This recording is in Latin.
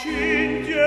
Cintia